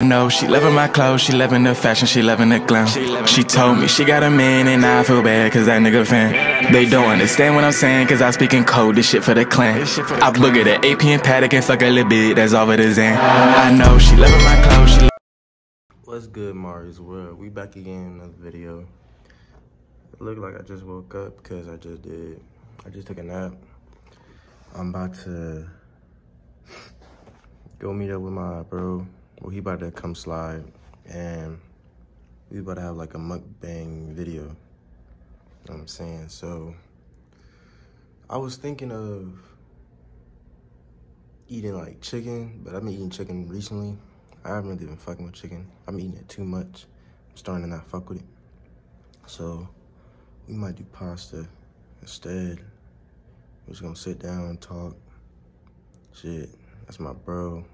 No, she loving my clothes, she loving the fashion, she loving the glam. She told me she got a man and I feel bad cause that nigga fan. They don't understand what I'm saying cause I speak in code, this shit for the clan. I booger the AP and Patek and fuck a little bit, that's all it is in. I know she loving my clothes, she What's good, Mari's World? We back again in another video. It looked like I just woke up because I just did. I just took a nap. I'm about to go meet up with my bro. Well, he about to come slide, and we about to have like a mukbang video. You know what I'm saying? So, I was thinking of eating like chicken, but I've been eating chicken recently. I haven't really been fucking with chicken. I'm eating it too much. I'm starting to not fuck with it. So, we might do pasta instead. We're just gonna sit down and talk. Shit, that's my bro.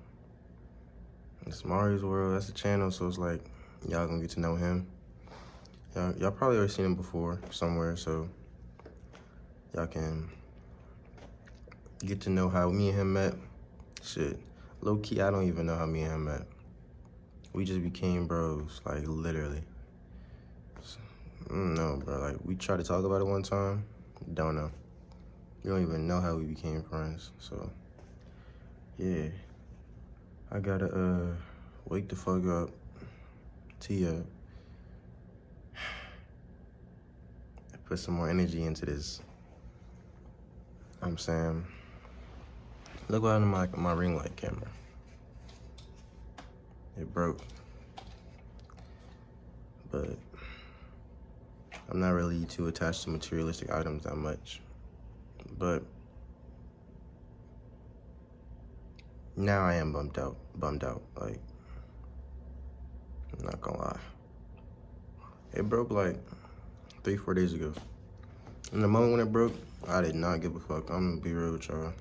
It's Mario's World. That's the channel, so it's like y'all gonna get to know him. Y'all, probably already seen him before somewhere, so y'all can get to know how me and him met. Shit, low key, I don't even know how me and him met. We just became bros, like literally. Don't bro. Like we tried to talk about it one time. Don't know. You don't even know how we became friends. So, yeah. I gotta uh wake the fuck up, tee up, put some more energy into this. I'm saying, look what happened to my my ring light camera. It broke, but I'm not really too attached to materialistic items that much. But now I am bummed out. Bummed out. Like, I'm not gonna lie. It broke like three, four days ago. In the moment when it broke, I did not give a fuck. I'm gonna be real with y'all.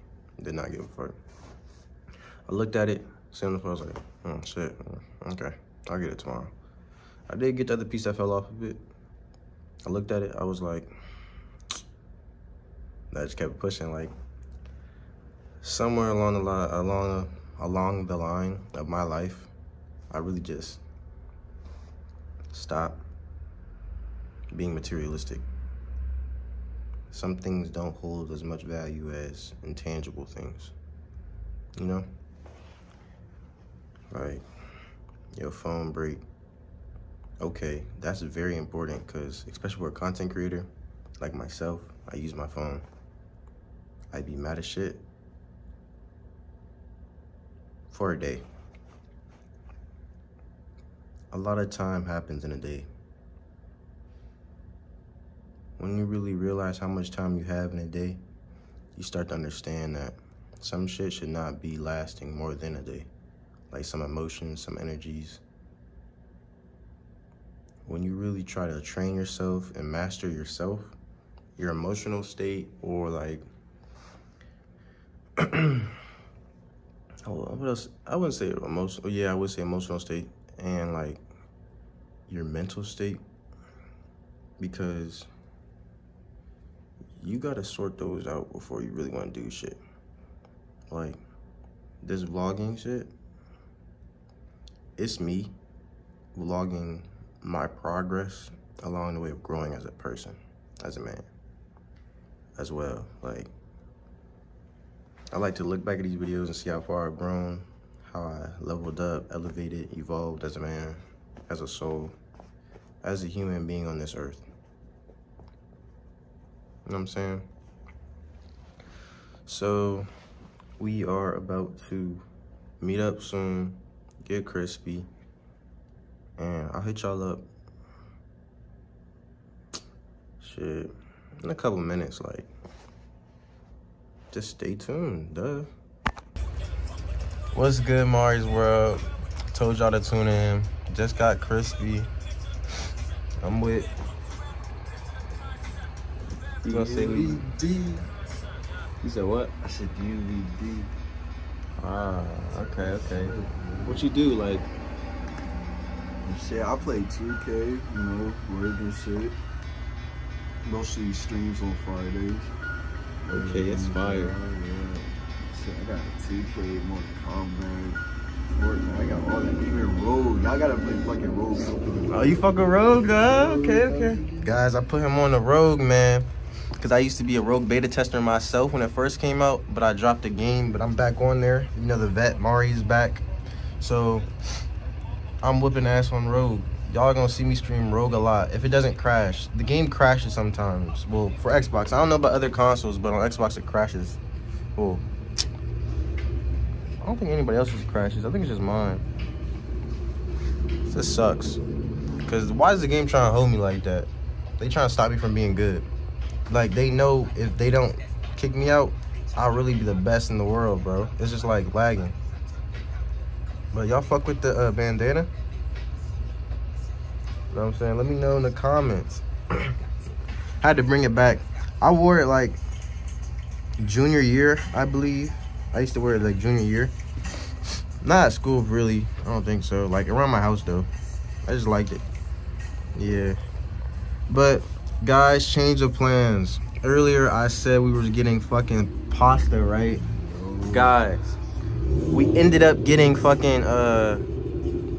Did not give a fuck. I looked at it, sat on the phone, I was like, oh shit, okay, I'll get it tomorrow. I did get the other piece that fell off of it. I looked at it, I was like, I just kept pushing, like, somewhere along the line, along along the line of my life, I really just stopped being materialistic. Some things don't hold as much value as intangible things. You know? Like your phone break. Okay, that's very important because especially for a content creator like myself, I use my phone. I'd be mad as shit for a day. A lot of time happens in a day. When you really realize how much time you have in a day, you start to understand that some shit should not be lasting more than a day. Like some emotions, some energies. When you really try to train yourself and master yourself, your emotional state or like oh, what else? I wouldn't say emotional. Oh, yeah, I would say emotional state and like your mental state because you gotta sort those out before you really want to do shit. Like this vlogging shit, it's me vlogging my progress along the way of growing as a person, as a man, as well. Like I like to look back at these videos and see how far I've grown, how I leveled up, elevated, evolved as a man, as a soul, as a human being on this earth. You know what I'm saying? So, we are about to meet up soon, get crispy, and I'll hit y'all up. Shit, in a couple minutes, like, just stay tuned, duh. What's good, Mari's World? Told y'all to tune in. Just got crispy. I'm with. You gonna say who? DVD. You said what? I said DVD. Ah, okay, okay. What you do, like? Shit, I play 2K, you know, regular shit. Mostly streams on Fridays. Okay, it's fire. Yeah, yeah. Shit, I got 2K, Mortal Kombat, Fortnite. I got all that. Even Rogue. Y'all gotta play fucking Rogue. Oh, you fucking Rogue, huh? Okay, okay. Guys, I put him on the Rogue, man. Because I used to be a Rogue beta tester myself when it first came out, but I dropped the game, but I'm back on there. You know, the vet, Mari's back. So, I'm whipping ass on Rogue. Y'all gonna see me stream Rogue a lot. If it doesn't crash, the game crashes sometimes. Well, for Xbox. I don't know about other consoles, but on Xbox it crashes. Well, I don't think anybody else's crashes. I think it's just mine. This sucks. Cause why is the game trying to hold me like that? They trying to stop me from being good. Like they know if they don't kick me out, I'll really be the best in the world, bro. It's just like lagging. But y'all fuck with the uh, bandana? You know what I'm saying? Let me know in the comments. Had to bring it back. I wore it like junior year, I believe. I used to wear it like junior year. Not at school, really. I don't think so. Like around my house, though. I just liked it. Yeah. But guys, change of plans. Earlier, I said we were getting fucking pasta, right? Guys, we ended up getting fucking uh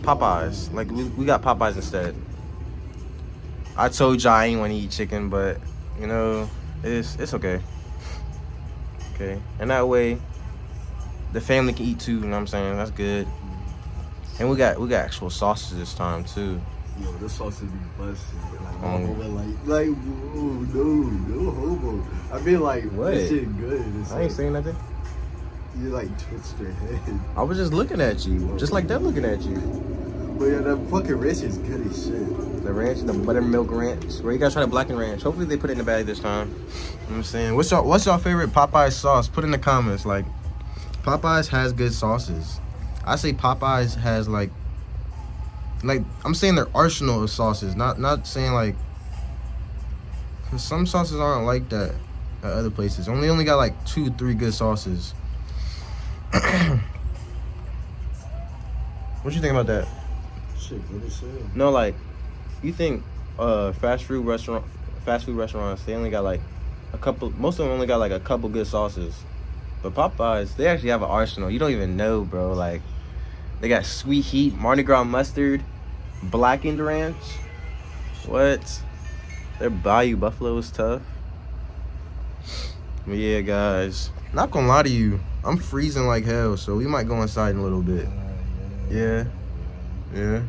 Popeyes. Like we, we got Popeyes instead. I told you I ain't want to eat chicken, but you know it's it's okay. Okay, and that way the family can eat too. You know what I'm saying? That's good. And we got we got actual sausages this time too. Yo, this sauce is be busted. Like, Um, like, like, whoa, no, no homo. I mean, like, What? this shit good. It's I ain't like, saying nothing. You like twitched your head. I was just looking at you, just like them looking at you. But yeah, that fucking ranch is good as shit. The ranch, the buttermilk ranch. Where you guys try the blackened ranch? Hopefully they put it in the bag this time. I'm saying, what's your what's your favorite Popeyes sauce? Put in the comments. Like, Popeyes has good sauces. I say Popeyes has like, like I'm saying their arsenal of sauces. Not not saying like, 'cause some sauces aren't like that at other places. Only only got like two three good sauces. what you think about that? Shit, good as shit. No, like, you think uh fast food restaurant, fast food restaurants, they only got like a couple. Most of them only got like a couple good sauces, but Popeyes, they actually have an arsenal. You don't even know, bro. Like, they got sweet heat, Mardi Gras mustard, blackened ranch. What? Their Bayou Buffalo is tough. But yeah, guys. Not gonna lie to you, I'm freezing like hell, so we might go inside in a little bit. Yeah. Yeah.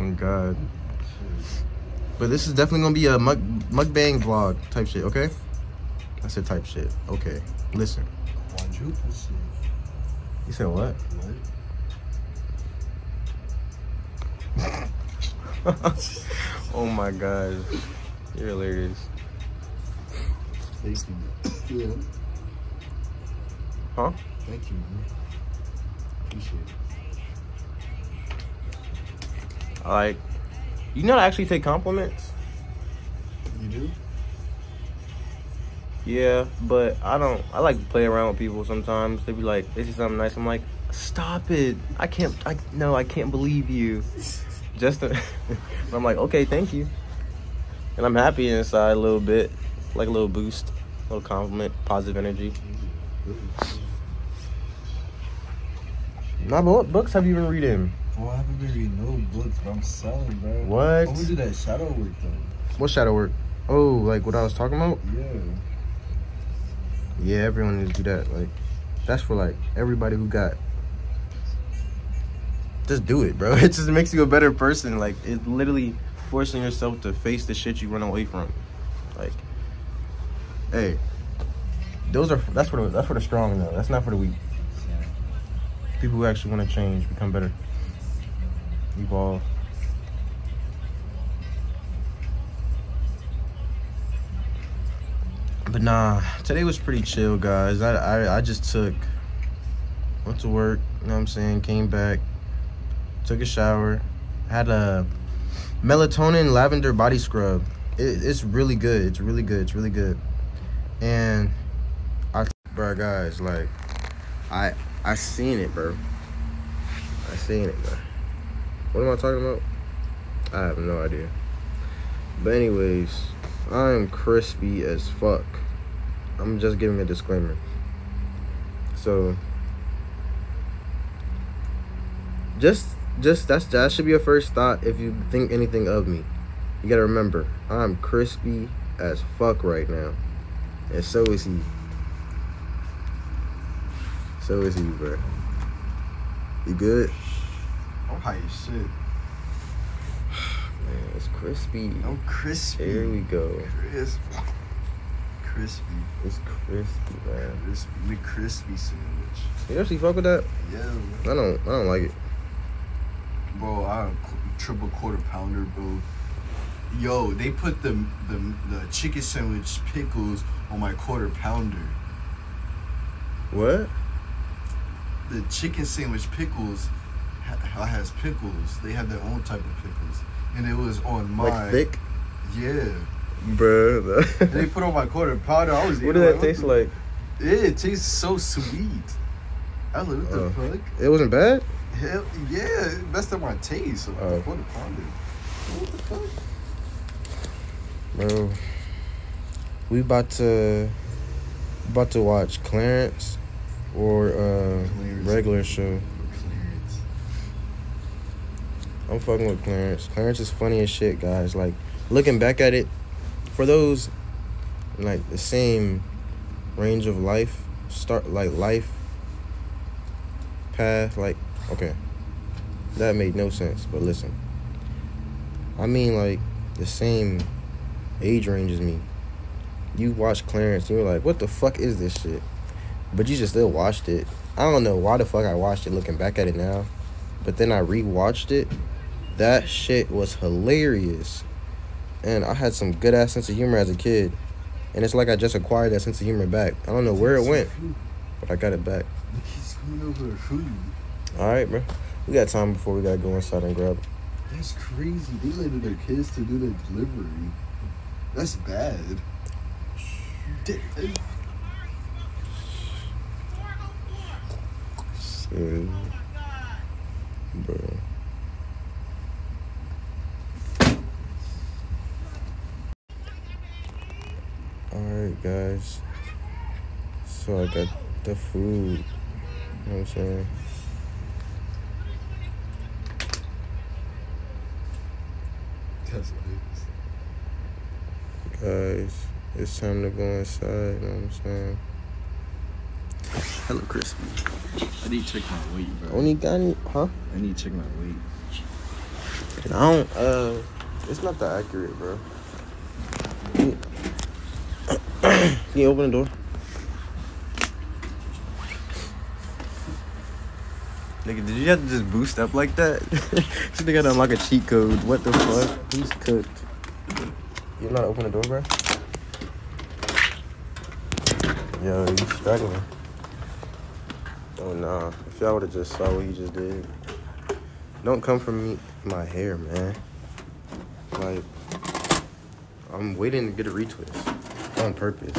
Oh God. But this is definitely gonna be a mug mukbang vlog type shit, okay? I said type shit. Okay. Listen. You said what? What? oh my god. You're hilarious. Thank you. Yeah. Huh? Thank you, man. Appreciate it. Like you know I actually take compliments? You do? Yeah, but I don't I like to play around with people sometimes. They be like, they say something nice. I'm like, stop it. I can't I no, I can't believe you. Just to, I'm like, okay, thank you. And I'm happy inside a little bit. Like a little boost, a little compliment, positive energy. Mm-hmm. Nah, but what books have you been reading? Well, I haven't been reading no books, but I'm selling, bro. What? How we do that shadow work, though? What shadow work? Oh, like what I was talking about? Yeah. Yeah, everyone needs to do that. Like, that's for like everybody who got. Just do it, bro. It just makes you a better person. Like, it's literally forcing yourself to face the shit you run away from. Like, hey, those are that's for the that's for the strong though. That's not for the weak. People who actually want to change, become better, evolve. But nah, today was pretty chill, guys. I, I I just took went to work, you know what I'm saying, came back, took a shower, had a melatonin lavender body scrub. It, it's really good. It's really good. It's really good. And I bro guys, like I I seen it, bro. I seen it, bro. What am I talking about? I have no idea. But anyways, I am crispy as fuck. I'm just giving a disclaimer. So, just just that's that should be your first thought if you think anything of me. You gotta remember, I'm crispy as fuck right now. And so is he. So is he, bro. You good? I'm high as shit. Man, it's crispy. I'm crispy. Here we go. Crisp. Crispy. It's crispy, man. Crispy. The crispy sandwich. You actually fuck with that? Yeah. I don't. I don't like it. Bro, I triple quarter pounder, bro. Yo, they put the the the chicken sandwich pickles on my quarter pounder. What? The chicken sandwich pickles has pickles. They have their own type of pickles, and it was on my Like thick, Yeah, bro. they put on my quarter pounder. I was. what did that the- taste like? It tastes so sweet. I was like, what Oh. the fuck? It wasn't bad. Hell yeah, it messed up my taste. So Oh. quarter pounder. What the fuck? Bro, we about to about to watch Clarence or uh Clarence. regular show. I'm fucking with Clarence. Clarence is funny as shit, guys. Like looking back at it, for those like the same range of life, start like life path, like okay. That made no sense, but listen. I mean like the same age range as me. You watch Clarence and you're like, what the fuck is this shit? But you just still watched it. I don't know why the fuck I watched it looking back at it now. But then I rewatched it. That shit was hilarious. And I had some good ass sense of humor as a kid. And it's like I just acquired that sense of humor back. I don't know where it went, but I got it back. Look, he's coming over food. Alright, bro. We got time before we gotta go inside and grab it. That's crazy. They letting their kids to do their delivery. That's bad. Shit. Bro. Alright, guys. So I got the food. You know what I'm saying? That's nice. Guys, it's time to go inside. You know what I'm saying? Hello, crispy. I need to check my weight, bro. Only got any, huh? I need to check my weight. I don't, uh, it's not that accurate, bro. Can you, can you open the door? Nigga, did you have to just boost up like that? this nigga to unlock a cheat code. What the fuck? He's cooked. You know how to open the door, bro? Yo, you struggling. Oh, nah. If y'all would've just saw what he just did. Don't come for me, my hair, man. Like, I'm waiting to get a retwist on purpose.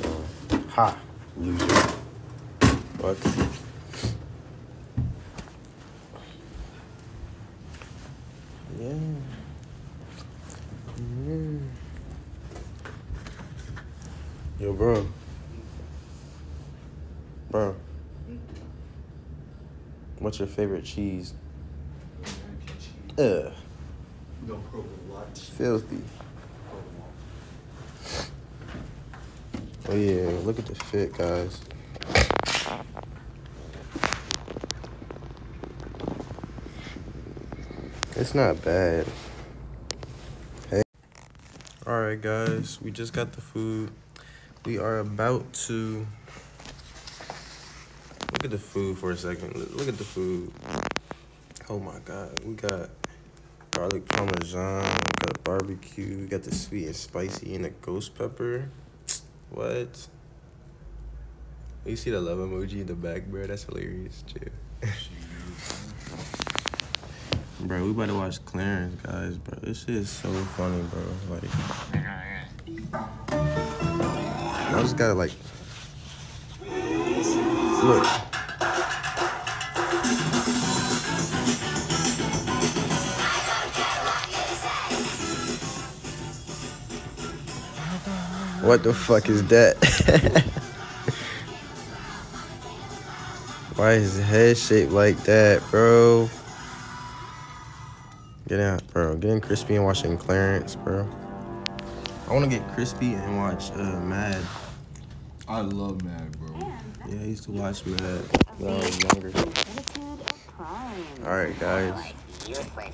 So, ha, loser. Fuck. Yeah. Mm. Yo, bro. Bro. What's your favorite cheese? Ugh, No problem. Filthy. Oh yeah, look at the fit, guys. It's not bad. Hey. All right, guys, we just got the food. We are about to look at the food for a second. Look- Look at the food. Oh my god, we got garlic parmesan, got barbecue, got the sweet and spicy and the ghost pepper. What? You see the love emoji in the back, bro? That's hilarious, too. bro, we about to watch Clarence, guys, bro. This shit is so funny, bro. Like, I just gotta like, look. What the fuck is that? Why is his head shaped like that, bro? Get out, bro. Getting crispy and watching Clarence, bro. I want to get crispy and watch uh, Mad. I love Mad, bro. Yeah, I used to watch Mad when I was younger. All right, guys.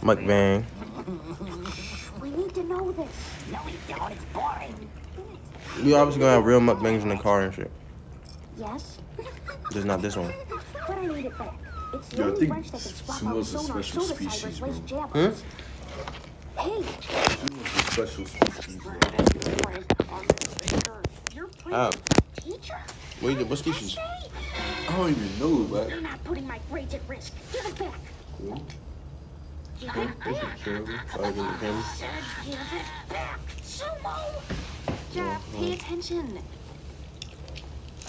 Mukbang. We need to know this. No, we don't. It's boring. We obviously gonna have real mukbangs in the car and shit. Yes, Just not this one. but I need it back. It's the Yo, I only think wrench that can swap sumo's out a sonar special soda species, replace bro. javelins. Hmm? Hey, Sumo's a Special species, bro. Oh. teacher? Wait, what species? I don't even know, but You're not putting my grades at risk. Give it back. Give it back. Sorry, give it to him. Give it back. Sumo. Jeff, pay attention.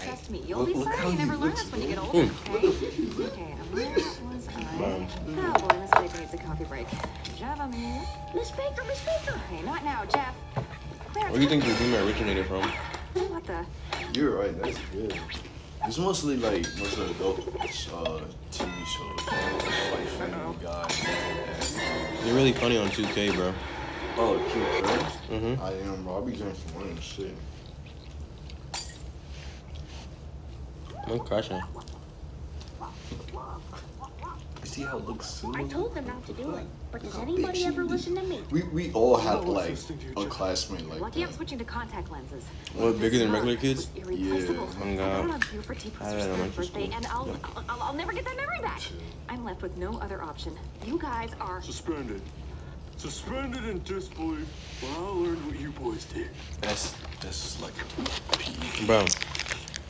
Trust me, you'll Look- be sorry you never learned this when you get bro. older, okay? Okay, and where was I? Um, Oh boy, Miss Baker needs a coffee break. Jeff, I'm here. Miss Baker, Miss Baker. Hey, not now, Jeff. Claire, Where do you think your humor originated from? What the? you're right. That's good. It's mostly like most of the adult uh, TV shows, like Family Guy. and You're really funny on 2K, bro. Oh, cute, right? Mm-hmm. I am, bro. I be doing some running shit. I'm crushing. You see how it looks I told them not to do it, but does anybody ever she listen to me? We we all had like a classmate like Lucky I'm switching to contact lenses. What, bigger than regular kids? Was. Yeah. Oh, I God. got on puberty plus I your had third elementary birthday, and I'll, Yeah. I'll, I'll, I'll never get that memory back. I'm left with no other option. You guys are Suspended. Suspended in disbelief while I learned what you boys did. That's that's like peak. Bro.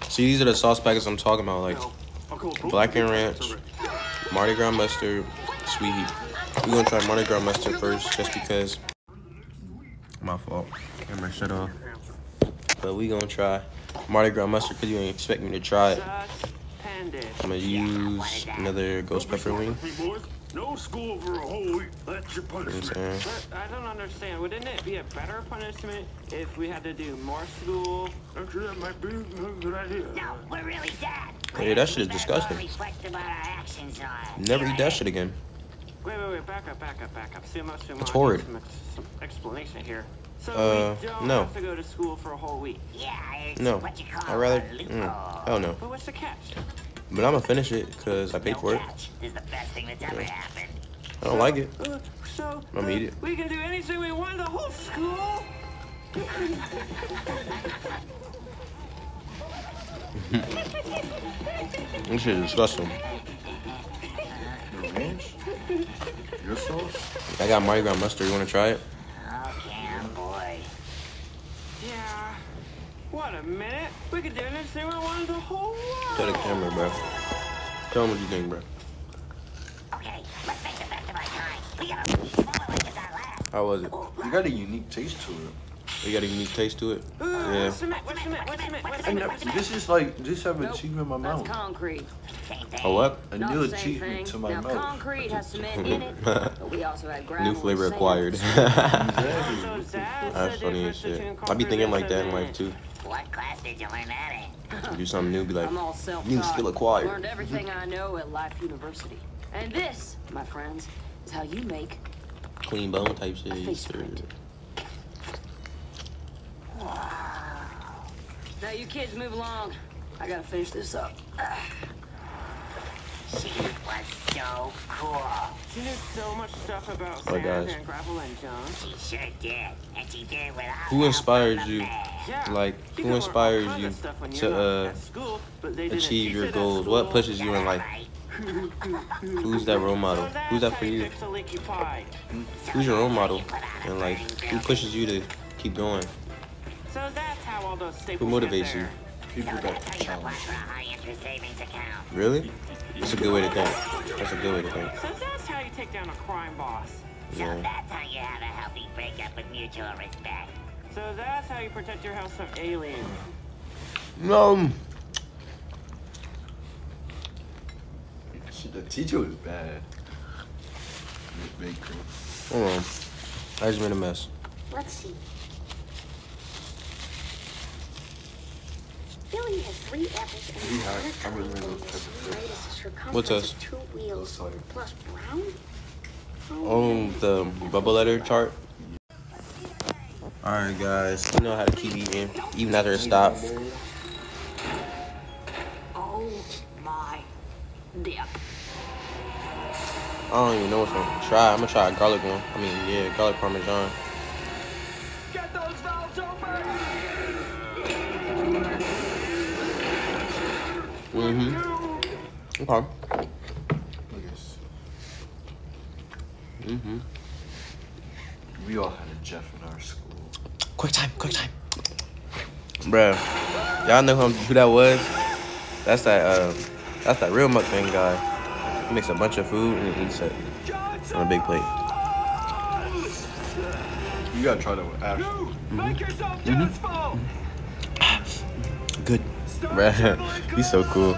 See, these are the sauce packets I'm talking about. Like, Now, I'll call both Blackened ranch. Mardi Gras mustard, sweet heat. We're gonna try Mardi Gras mustard first, just because. My fault. Camera shut off. But we gonna try Mardi Gras mustard because you ain't expect me to try it. I'm gonna use another ghost pepper wing. Hey, boys, no school for a whole week. That's your You know what I'm punishment. But I don't understand. Wouldn't it be a better punishment if we had to do more school? Actually, that might be a good idea. No, we're really sad. Hey, that shit is disgusting. Reflect about our actions. Never eat that shit again. Wait, wait, wait. Back up, back up, back up. Sumo, sumo. It's horrid. need Some, ex- some explanation here. So Uh, we don't no. have to go to school for a whole week. Yeah, it's No. what you call I'd rather. a loophole. Mm, hell no. But what's the catch? But I'm gonna finish it because I paid No for it. catch. This is the best thing that's ever happened. I don't like it. Uh, so I'm gonna uh, eat it. we can do anything we want the whole school. This shit is disgusting. The ranch? Your sauce? I got Mardi Gras mustard. You wanna try it? Okay, oh boy. Yeah. What a minute. We could do anything we wanted the whole world. Tell the camera, bro. Tell them what you think, bro. Okay, let's make the best of our time. We gotta smell it like it's our last. How was it? You got a unique taste to it. You got a unique taste to it? Uh, Yeah. What's the minute? What's the minute? What's the minute? What's the I minute? never, this is like this have a cheap in my That's mouth. concrete. Same thing. A what? A Not new achievement to my now, mouth. concrete has cement in it, but we also had gravel. New flavor sand. acquired. So that's That's funny as shit. between I be thinking like that in life too. What class did you learn that in? Do something new, be like, I'm all self-taught. New skill acquired. Learned everything I know at Life University. And this, my friends, is how you make clean bone type shit. a yes, face Now you kids move along. I gotta finish this up. She was so cool. She knew so much stuff about Oh, guys. and gravel and junk. She sure did. And she did without Who help inspired you? Yeah. Like, who can learn all inspires you of stuff when to, uh, school, but they didn't achieve your goals? What pushes you in life? Who's that role model? Who's that for you? fix a leaky pipe. Who's your role model? And like, who pushes you to keep going? So that's how all those Who motivates you? there. People that that's how you challenge. a high interest savings account. Really? That's a good way to think. That's a good way to think. So that's how you take down a crime boss. So Yeah. that's how you have a healthy breakup with mutual respect. So that's how you protect your house from aliens. No. Shit, the teacher was bad. Miss Hold on. I just made a mess. Let's see. Billy has three apples and We a carrot. I remember and those its type of greatest things. circumference What's of this? Two wheels plus brown. Oh, the bubble letter chart. Alright, guys. You know how to keep eating, even after it stops. Oh my dip. I don't even know which one to try. I'm gonna try a garlic one. I mean, yeah, garlic parmesan. Get those valves open! Mm-hmm. Okay. Look at this. Mm-hmm. We all had a Jeff in our school. Quick time, quick time. Bruh, y'all know who, who that was? That's that, uh, that's that real mukbang guy. He makes a bunch of food and he eats it on a big plate. You gotta try that with Ash. You! Make yourself useful! Good. Bruh, he's so cool.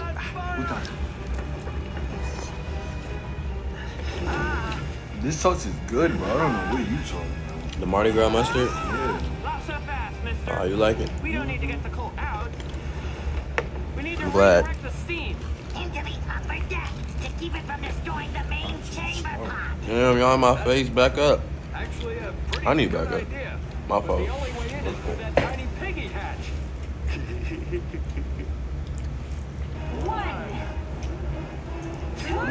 This sauce is good, bro. I don't know what are you talking about. The Mardi Gras mustard. Yeah. Not so fast, mister. Oh, you like it? We don't need to get the coal out. We need to I'm glad. the steam. Into the upper deck to keep it from destroying the main chamber oh. pod. Damn, y'all in my face. Back up. Actually, a pretty I need good backup. idea. My fault. The only way in is through that tiny piggy hatch.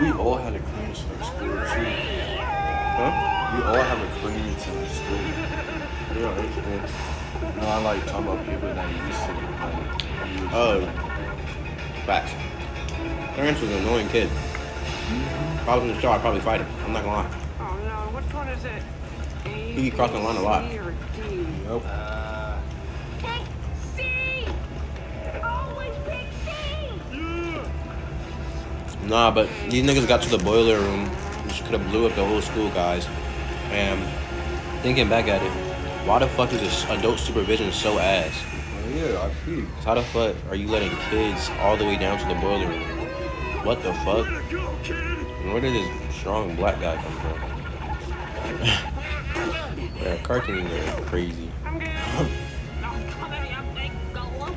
We all had a Clarence in our school, too. Huh? We all have a Clarence in our school. Yeah, that's good. No, I like talking about people that used to like. use- Oh. Facts. Terrence was an annoying kid. If I was in the show, I'd probably fight him. I'm not gonna lie. Oh no, which one is it? A, He crossed the line a lot. B, or D? Nope. Uh, Hey, C! Always pick C! Nah, but these niggas got to the boiler room, which could have blew up the whole school, guys. And thinking back at it, why the fuck is this adult supervision so ass? yeah, I peeped. How the fuck are you letting kids all the way down to the boiler room? What the fuck? Where did this strong black guy come from? yeah, cartoons are crazy. I'm good. no, come at me, I'm big. Go up.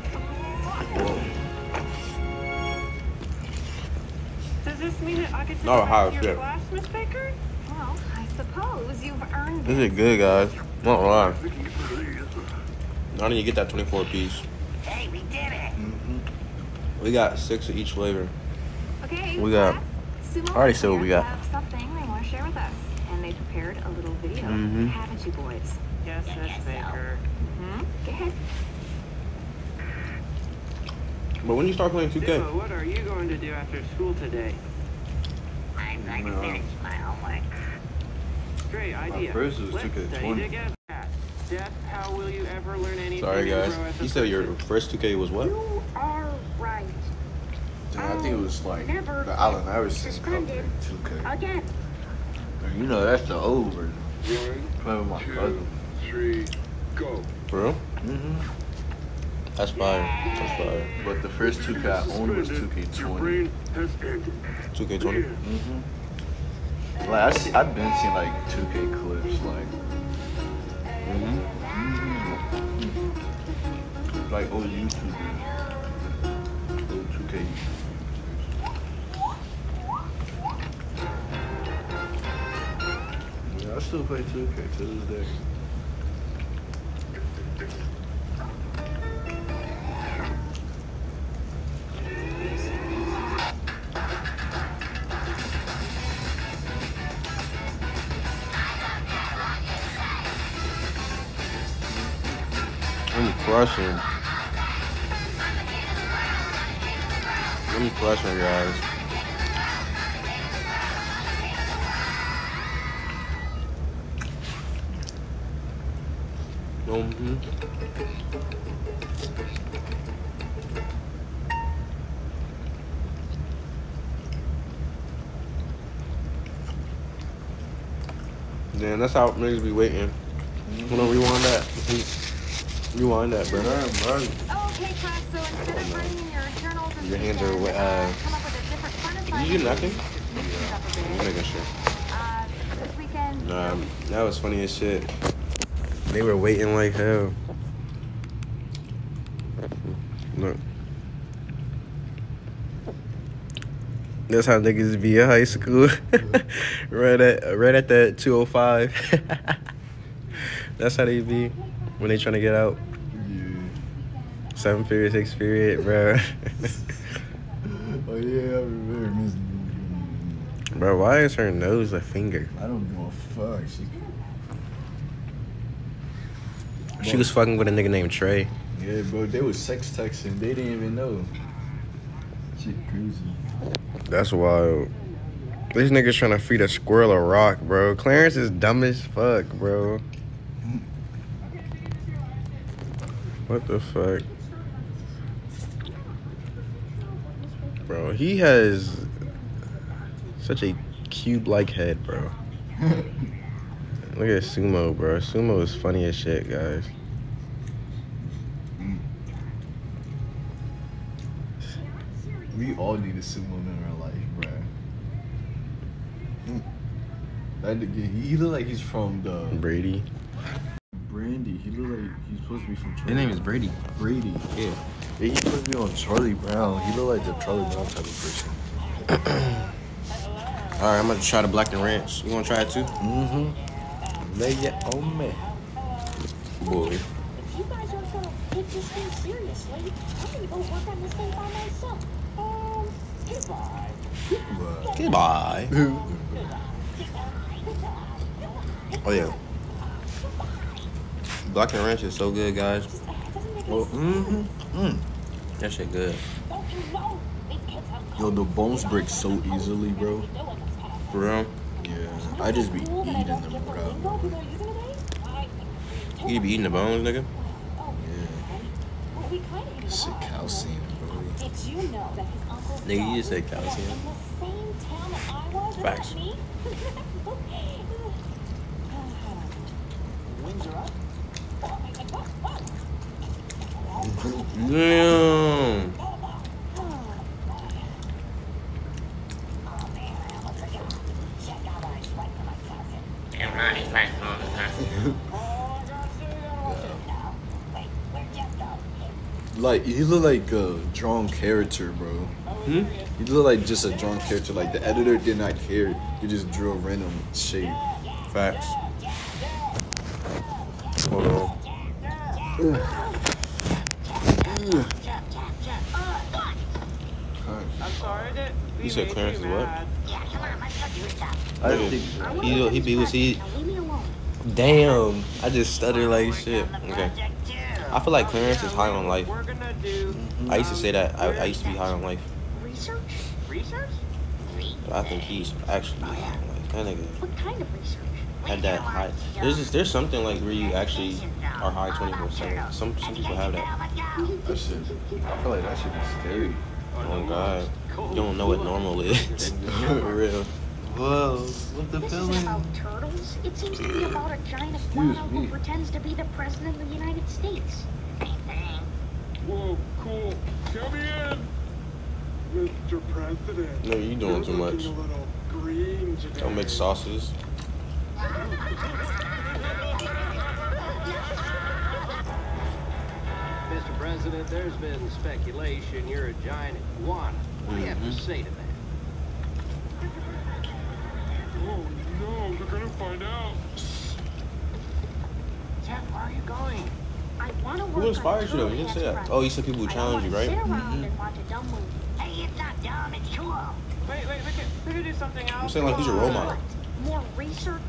Does this mean that I get to Not a go high back to your shit. class, Miss Baker? Well, I suppose you've earned This is good, guys. Not gonna lie. I need to get that 24 piece. Hey, we did it! We got six of each flavor. Okay, We got- class, Sumo I already said what we got. Have something they want to share with us, and they prepared a little video. Mhm. Haven't you, boys? Yes, Yeah, yes, Baker. Hmm. Go ahead. But when you start playing 2K, Dima, what are you going to do after school today? I'm going to No. finish my homework. Great idea. first was Let's 2K20. study together. Jeff, how will you ever learn anything? sorry guys. grow as a You said your first 2K was what? You are right. Dude, I think it was like Never the Allen Iverson suspended. 2K. Again. And you know, that's the old version. Playing with my cousin. three, go. For real? Mm-hmm. That's fire. That's fire. But the first 2K I owned was 2K20. brain 2K20? Mm-hmm. Like I see, I've been seeing like 2K clips, like Mm-hmm. like old YouTubers, old 2K. Yeah, I still play 2K to this day. I'm crushing, guys. Mm-hmm. Then that's how niggas be waiting. Hold on, rewind that. Rewind that, bro. Okay, class. So your hands are wet. Uh, did you do nothing? Yeah. I'm making sure. Uh, that was funny as shit. They were waiting like hell. Look. That's how niggas be at high school. right at right at that 205. That's how they be when they trying to get out. Yeah. Seven period, six period, bro. bro, why is her nose a finger? I don't give a fuck. She, She was fucking with a nigga named Trey. yeah, bro, they was sex texting. They didn't even know. Shit, crazy. That's wild. This nigga's trying to feed a squirrel a rock, bro. Clarence is dumb as fuck, bro. What the fuck? Bro, he has such a cube-like head, bro. Look at Sumo, bro. Sumo is funny as shit, guys. We all need a sumo in our life, bro. That nigga, he look like he's from the Brady. Brandy. He look like he's supposed to be from. Charlie. His name is Brady. Brady. Yeah. Yeah, he's supposed to be on Charlie Brown. He look like the Charlie Brown type of person. All right, I'm gonna try the blackened ranch. You wanna try it too? Mm-hmm. Lay it on me. Boy. If you guys aren't gonna take this thing seriously, I'm gonna go work on this thing by myself. Um, goodbye. But Goodbye. Oh yeah. Blackened ranch is so good, guys. well, mm-hmm. Mm. That shit good. Yo, the bones break so easily, bro. Real. Yeah, I just be eating them, bro. You be eating the bones, nigga. Yeah, shit, calcium, bro. Did you know that his uncle Nigga, you just said calcium. in the same town that I was? Isn't Facts. that neat? Wings are up. Damn. Like he look like a drawn character, bro. Hmm? He look like just a drawn character. Like the editor did not care. He just drew a random shape. Facts. Hold on. I'm sorry that we You said made Clarence is what? Yeah, come on, let's go do stuff. I didn't think. He, he, he was he. Now leave me alone. Damn. I just stuttered like shit. Okay. I feel like Clarence is high on life. We're gonna do I used to say that. I, I used to be high on life. Research? research. But I think he's actually oh, high on life. That nigga What kind of research? had that high. There's just, there's something like where you actually are high 24 7. Some some people have that. That shit. I feel like that should be scary. Oh God. You don't know what normal is. For real. Whoa, what the This isn't about turtles. It seems to be about a giant iguana who pretends to be the president of the United States. Whoa, cool. Come in, Mr. President. No, you doing You're too much. A little green today. Don't make sauces. Mr. President, there's been speculation you're a giant iguana. What do you have to mm-hmm. say to that? Oh no, they're gonna find out. Jeff, where are you going? Who inspires you though? You didn't say that. Oh, you said people who challenge you, right? Sit around Mhm. and watch a dumb movie. Hey, it's not dumb, it's cool. Wait, wait, we could, we could do something else. I'm saying like who's your role model? More research?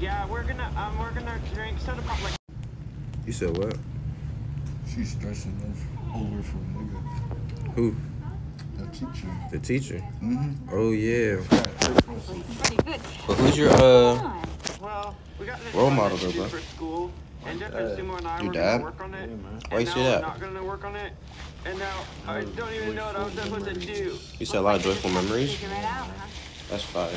Yeah, we're gonna, um, we're gonna drink soda pop like. You said what? She's stressing over, over for nigga. Who? The teacher. The teacher. Mm-hmm. Oh yeah. But who's your uh? Well, we got this Role model to though, do bro. For and Jeff and Sumo and I Your were dad? gonna work on it. Why you and say now that? I'm not gonna work on it, and now I don't even know what I was supposed to do. You said a lot of joyful memories. Figure it out, huh? That's fire.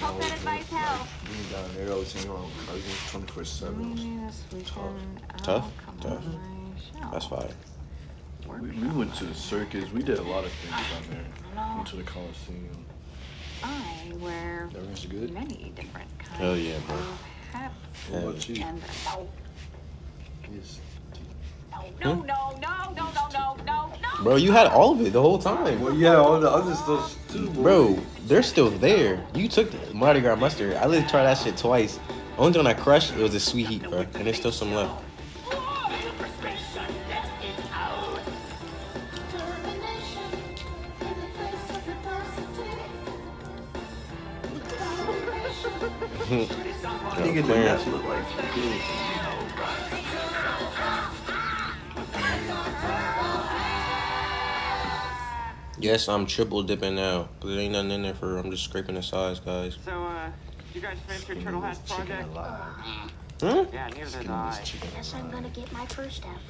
Hope that advice helps. Being down there, always hanging around with cousins 24 7. Tough. Tough. That's fire. We, we went to the circus. We did a lot of things down there. Went to the Coliseum. I wear That good. many different kinds Hell yeah, bro. of hats. What about you? And no, Yes. no, no, no, no, no, no, no, no. Bro, you had all of it the whole time. Well, yeah, all the other stuff too, boy. Bro, they're still there. You took the Mardi Gras mustard. I literally tried that shit twice. Only one I crushed, it was a sweet heat, bro. And there's still some left. Nigga, Clarence. that look like Yes, I'm triple dipping now. Cause there ain't nothing in there for I'm just scraping the sides, guys. So, uh, you guys finished your turtle hats project? Huh? Yeah, neither did I. Guess I'm gonna get my first F.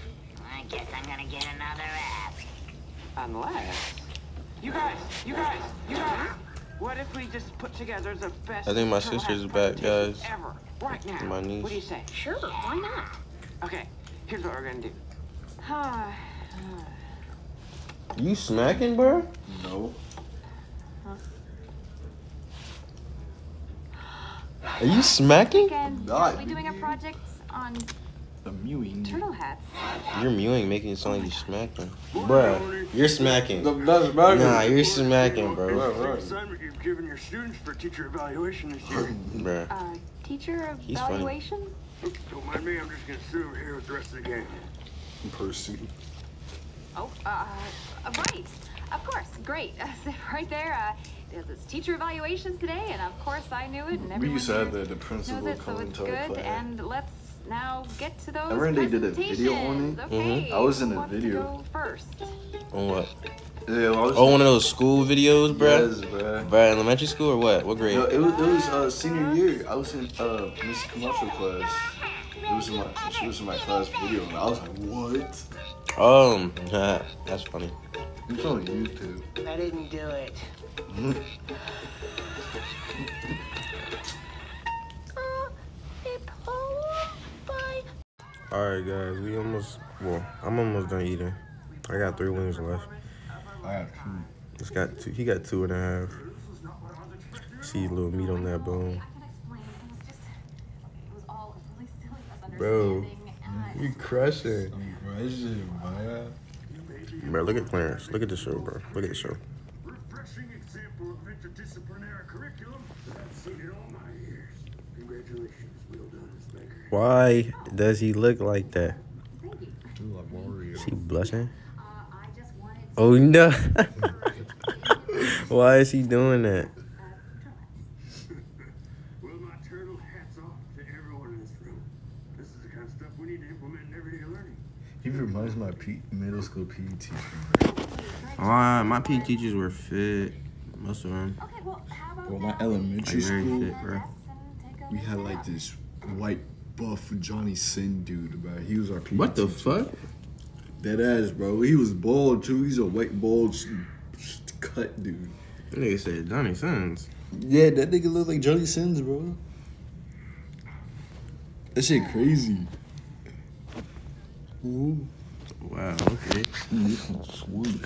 I guess I'm gonna get another F. Unless. You guys, you guys, you guys. What if we just put together the best I think my sister's back, guys. Ever, right now. My niece. What do you say? Sure, why not? Okay, here's what we're gonna do. Ah, You smacking, bro? No. Are you smacking? Weekend, Not. we doing a project on The mewing. turtle hats. You're mewing, making it sound like you're smacking. Bruh, you're smacking. That's better. Nah, you're smacking, bro. Right, assignment you've given your students for teacher evaluation this year. Bruh. Uh, teacher He's funny. evaluation? Don't mind me, I'm just gonna sit over here with the rest of the gang. In person. Oh, uh, uh, right. Of course, great. Uh, right there. Uh, there's this teacher evaluations today, and of course I knew it, and We everyone used to have here that the principal knows it, so come it's into our good. class. And let's now get to those Remember when they did a video on presentations. it? Okay, I was in who the wants to video. go first. On what? Yeah, well, Oh, one of those school videos, bruh? Yes, bruh. Bruh, elementary school or what? What grade? No, it was it was uh, senior year. I was in uh Miss Camacho class. It was in my she was in my class video, and I was like, what? Um, that's funny. It's on YouTube. I didn't do it. Alright, guys, we almost, well, I'm almost done eating. I got three wings left. I have two. It's got two, he got two and a half. See a little meat on that bone. Bro, you crushing. I'm crushing, man. Bro, look at Clarence. Look at the show, bro. Look at the show. Refreshing example of interdisciplinary curriculum that I've seen in all my years. Congratulations, well done, Miss Baker. Why does he look like that? Dude, like Mario. Is he blushing? Uh, oh no! Why is he doing that? Well, my turtle hats off to everyone in this room. This is the kind of stuff we need to implement in everyday learning. He reminds my P- middle school PE teacher. Uh, my PE teachers were fit. Most of them. Bro, my Like elementary very school, fit, bro. we had like this white buff Johnny Sin dude, bro. He was our PE What the fuck? That ass, bro. He was bald too. He's a white bald s- s- cut dude. That nigga said Johnny Sins. Yeah, that nigga look like Johnny Sins, bro. That shit crazy. Ooh. Wow, okay. Sweet.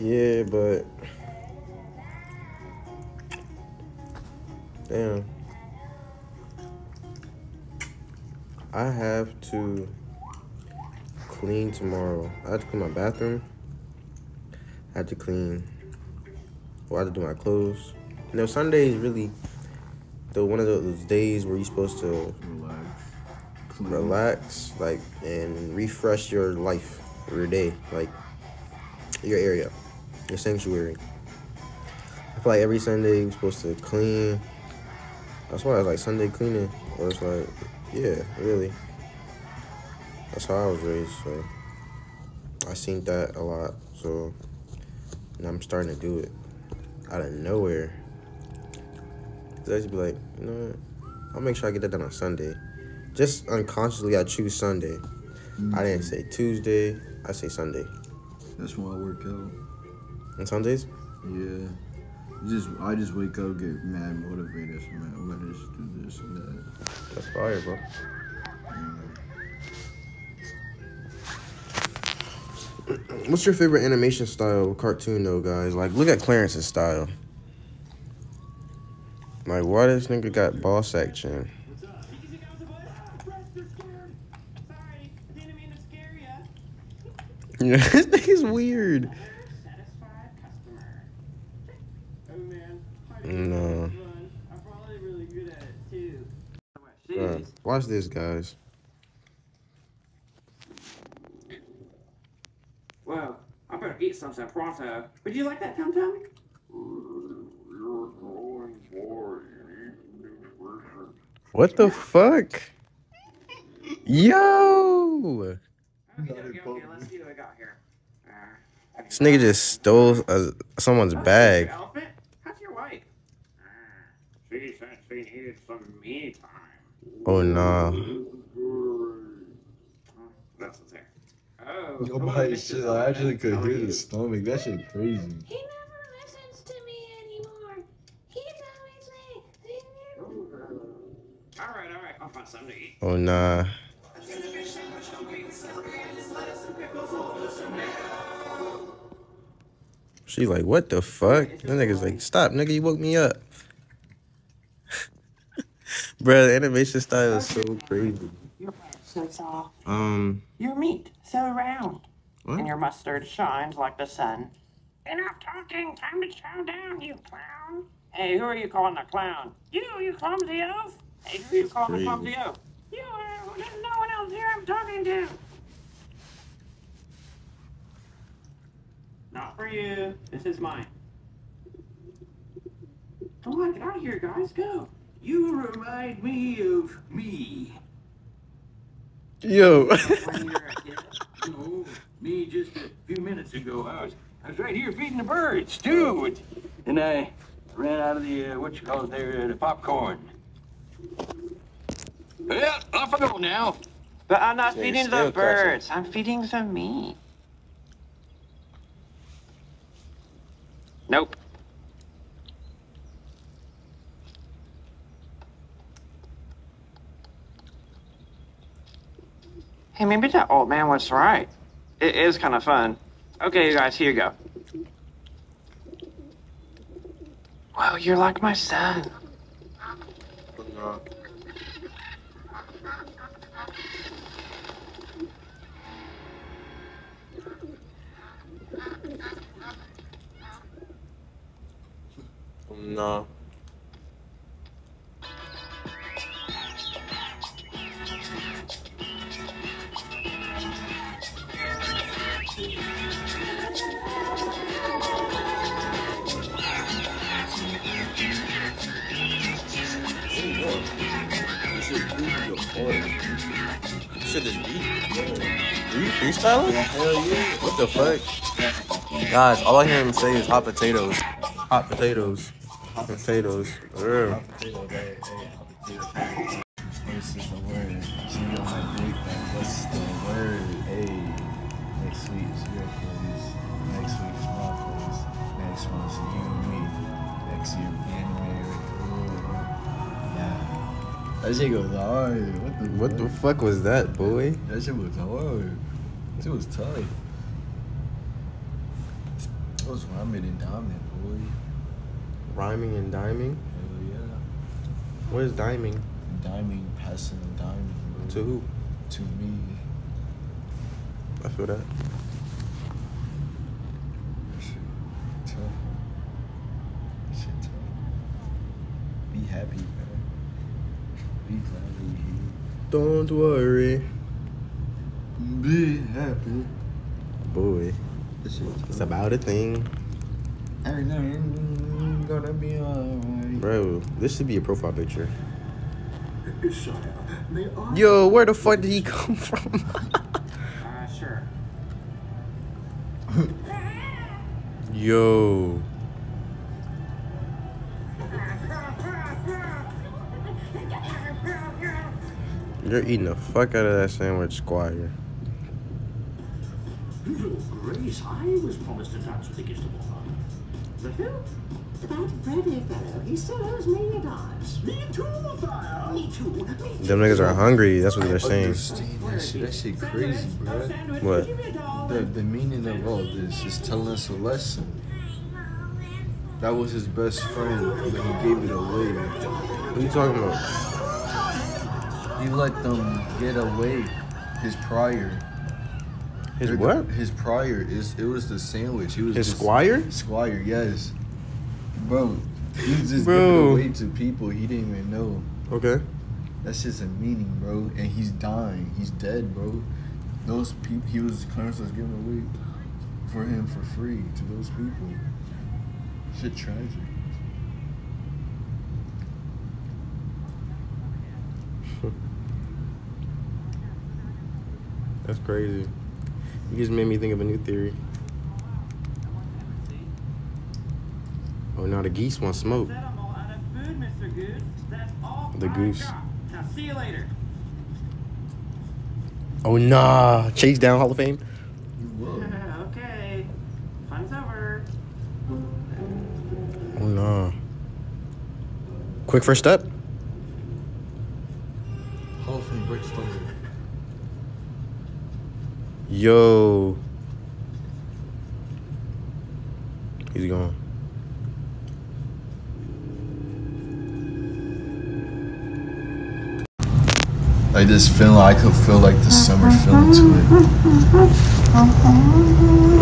Yeah, but damn, I have to clean tomorrow. I have to clean my bathroom. I have to clean. Well, I have to do my clothes. You know, Sunday is really the one of those days where you're supposed to. Clean. relax, like, and refresh your life, your day, like your area, your sanctuary. I feel like every Sunday you're supposed to clean. That's why I like Sunday cleaning, or it's like, yeah, really. That's how I was raised, so I seen that a lot. So now I'm starting to do it out of nowhere. Cause I just be like, you know what? I'll make sure I get that done on Sunday. Just unconsciously, I choose Sunday. I didn't say Tuesday. I say Sunday. That's when I work out. On Sundays? Yeah. Just I just wake up, get mad motivated. So man, I'm gonna oh, just do this and that. That's fire, bro. What's your favorite animation style cartoon though, guys? Like, look at Clarence's style. Like, why this nigga got boss action? Yeah, this is weird. Satisfied customer. Man. No. I'm probably really good at it too. Bruh, watch this, guys. Well, I better eat something pronto. Would you like that, Tum Tum? What the fuck? Yo! Okay, okay, okay, let's see what I got here. Uh, This nigga just stole uh, someone's bag. Elephant? How's your wife? She said she needed some me time. Oh nah. That's what's here. Oh. Yo, my shit, I actually could hear the stomach. That shit crazy. He never listens to me anymore. He's always like, Alright, alright, I'll find something to eat. Oh nah. She like, what the fuck? That nigga's like, stop, nigga, you woke me up. Bro, the animation style is so crazy. So soft. Um, Your meat so round. What? And your mustard shines like the sun. Enough talking. Time to chow down, you clown. Hey, who are you calling a clown? You, you clumsy elf. Hey, who are you calling a clumsy elf? You, uh, there's no one else here I'm talking to. Not for you. This is mine. Come on, get out of here, guys. Go. You remind me of me. yo. Me just a few minutes ago. I was, I was right here feeding the birds, too. And I ran out of the, uh, what you call it there, uh, the popcorn. Well, off I go now. But I'm not feeding the birds. I'm feeding the meat. Nope. Hey, maybe that old man was right. It is kind of fun. Okay, you guys, here you go. Wow, you're like my son. No. Shit is deep. Are you freestyling? Hell yeah. What the fuck? Guys, all I hear him say is hot potatoes. Hot potatoes. Hot potatoes. Ugh. What's the word? She on my dick, like, what's the word? Hey, next week is your place. Next week's my place. Next month's you and me. Next year, January. Yeah. That shit goes hard. What the What the fuck was that, boy? That shit was hard. That shit was tight. That was rhyming and diamond, boy. Rhyming and diming? Hell yeah. What is diming? Diming, passing and diming, bro. To who? To me. I feel that. That shit tough. That shit tough. Be happy, man. Be glad that here. Don't worry. Be happy. Boy. It's about a thing. Everything gonna be alright. Bro, this should be a profile picture. Sire, may I? Yo, where the fuck did he come from? Uh, sure. Yo. You're eating the fuck out of that sandwich, Squire. Your Grace, I was promised a dance with the Gistable father. The who? That Brady fellow. He still owes me a dance. Me too, sire. Me too. Them niggas are hungry. That's what they're saying. Understand that shit. That shit crazy, bro. What? The, the meaning of all this is telling us a lesson. That was his best friend, but he gave it away. What are you talking about? He let them get away his prior. His what? His prior is it was the sandwich. He was His just- squire? Squire, yes. Bro, he was just Bro. giving away to people he didn't even know. Okay. That's just a meaning, bro. And he's dying. He's dead, bro. Those people he was Clarence was giving away for him for free to those people. Shit tragic. That's crazy. You just made me think of a new theory. Oh, now the geese want smoke. The goose. Now see you later. Oh nah, Chase down Hall of Fame. okay. Fun's over. Oh nah. Quick first step. Hall of Fame breaks thunder. Yo. He's gone. Like this feeling, I could feel like the summer feeling to it.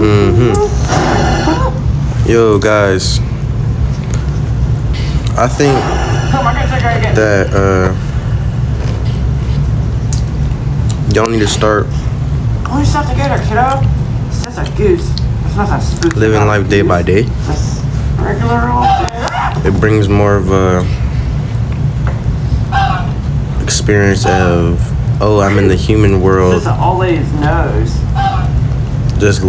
Mm-hmm. Yo, guys. I think that uh y'all need to start Pull yourself together, kiddo. It's just a goose. There's nothing spooky. living life day by day. Just regular old day. It brings more of a experience of oh, I'm in the human world, Just an knows. just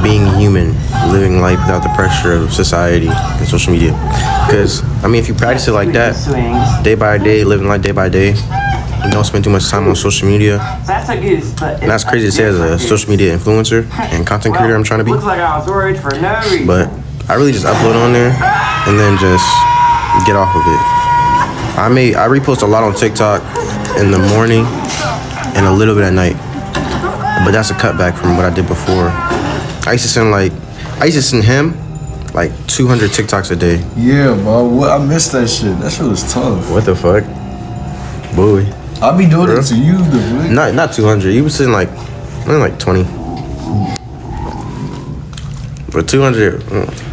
being human, living life without the pressure of society and social media. Because I mean, if you practice it like that, day by day, living life day by day, you don't spend too much time on social media. That's a goose, but And that's crazy to say as a social media influencer and content creator I'm trying to be. Looks like I was worried for no reason. But I really just upload on there and then just get off of it. I may I repost a lot on TikTok in the morning and a little bit at night. But that's a cutback from what I did before. I used to send like I used to send him like 200 TikToks a day. Yeah, bro. What I missed that shit. That shit was tough. What the fuck? Boy. I be doing Bro. it to you, the fuck? Not not 200. You was sending like like 20. But 200 mm.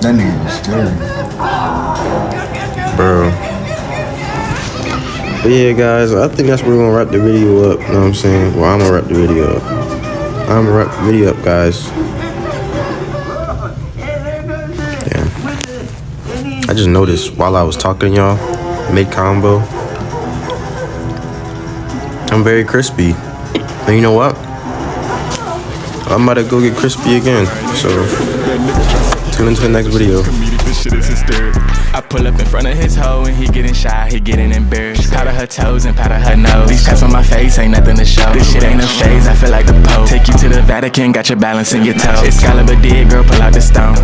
That nigga was scary. Bro. But yeah, guys, I think that's where we're gonna wrap the video up. You know what I'm saying? Well, I'm gonna wrap the video up. I'm gonna wrap the video up, guys. Damn. I just noticed while I was talking y'all, mid combo, I'm very crispy. And you know what? I'm about to go get crispy again. So, tune into the next video. This shit is hysterical. I pull up in front of his hoe and he getting shy, he getting embarrassed. Powder her toes and powder her nose. These tats on my face ain't nothing to show. This shit ain't a phase, I feel like the Pope. Take you to the Vatican, got your balance in your toe. Excalibur did, girl, pull out the stone.